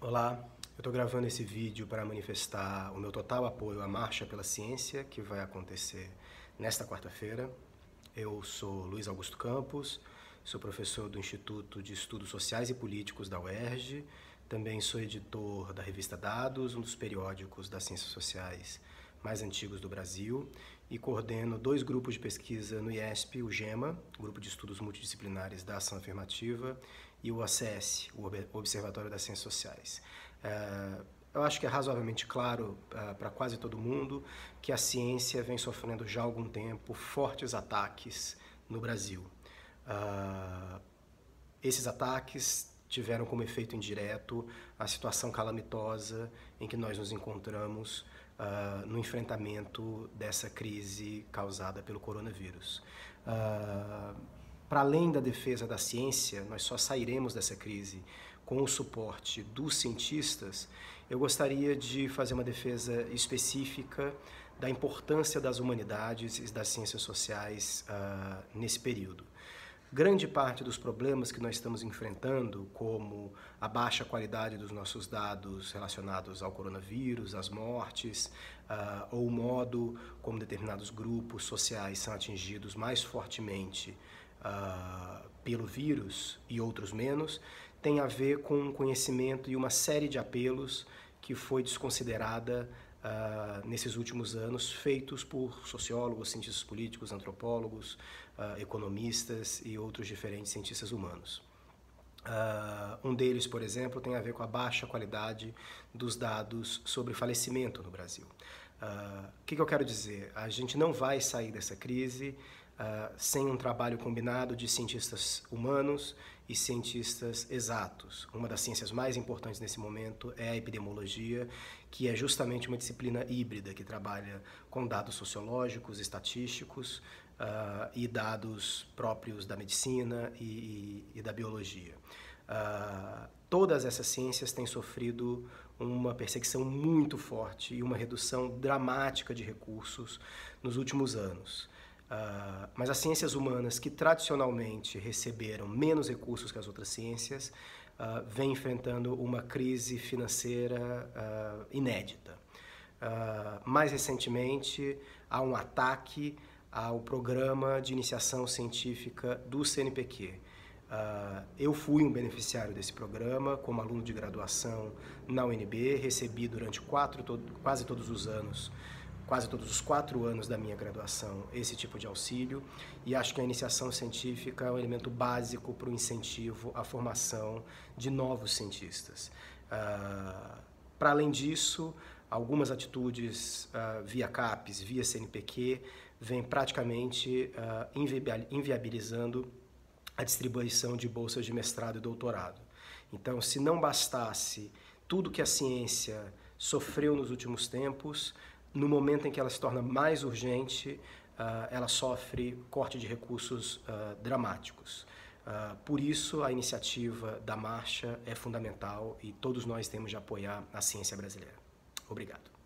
Olá, eu estou gravando esse vídeo para manifestar o meu total apoio à Marcha pela Ciência, que vai acontecer nesta quarta-feira. Eu sou Luiz Augusto Campos, sou professor do Instituto de Estudos Sociais e Políticos da UERJ, também sou editor da revista Dados, um dos periódicos das ciências sociais mais antigos do Brasil, e coordeno dois grupos de pesquisa no IESP, o GEMA, Grupo de Estudos Multidisciplinares da Ação Afirmativa, e o ACS, o Observatório das Ciências Sociais. É, eu acho que é razoavelmente claro uh, para quase todo mundo que a ciência vem sofrendo já há algum tempo fortes ataques no Brasil. Uh, esses ataques tiveram como efeito indireto a situação calamitosa em que nós nos encontramos uh, no enfrentamento dessa crise causada pelo coronavírus. Uh, para além da defesa da ciência, nós só sairemos dessa crise com o suporte dos cientistas. Eu gostaria de fazer uma defesa específica da importância das humanidades e das ciências sociais uh, nesse período. Grande parte dos problemas que nós estamos enfrentando, como a baixa qualidade dos nossos dados relacionados ao coronavírus, às mortes, uh, ou o modo como determinados grupos sociais são atingidos mais fortemente uh, pelo vírus e outros menos, tem a ver com um conhecimento e uma série de apelos que foi desconsiderada uh, nesses últimos anos, feitos por sociólogos, cientistas políticos, antropólogos, uh, economistas e outros diferentes cientistas humanos. Uh, um deles, por exemplo, tem a ver com a baixa qualidade dos dados sobre falecimento no Brasil. O que, que eu quero dizer? A gente não vai sair dessa crise uh, sem um trabalho combinado de cientistas humanos e cientistas exatos. Uma das ciências mais importantes nesse momento é a epidemiologia, que é justamente uma disciplina híbrida que trabalha com dados sociológicos, estatísticos uh, e dados próprios da medicina e, e, e da biologia. Uh, todas essas ciências têm sofrido uma perseguição muito forte e uma redução dramática de recursos nos últimos anos. Uh, mas as ciências humanas que tradicionalmente receberam menos recursos que as outras ciências uh, vêm enfrentando uma crise financeira uh, inédita. mais recentemente, há um ataque ao programa de iniciação científica do CNPq. eu fui um beneficiário desse programa como aluno de graduação na UNB, recebi durante quatro, quase todos os anos quase todos os quatro anos da minha graduação esse tipo de auxílio e acho que a iniciação científica é um elemento básico para o incentivo à formação de novos cientistas. Uh, para além disso, algumas atitudes uh, via CAPES, via CNPq, vêm praticamente uh, inviabilizando a distribuição de bolsas de mestrado e doutorado. Então, se não bastasse tudo que a ciência sofreu nos últimos tempos, no momento em que ela se torna mais urgente, uh, ela sofre corte de recursos uh, dramáticos. Uh, por isso, a iniciativa da marcha é fundamental e todos nós temos de apoiar a ciência brasileira. Obrigado.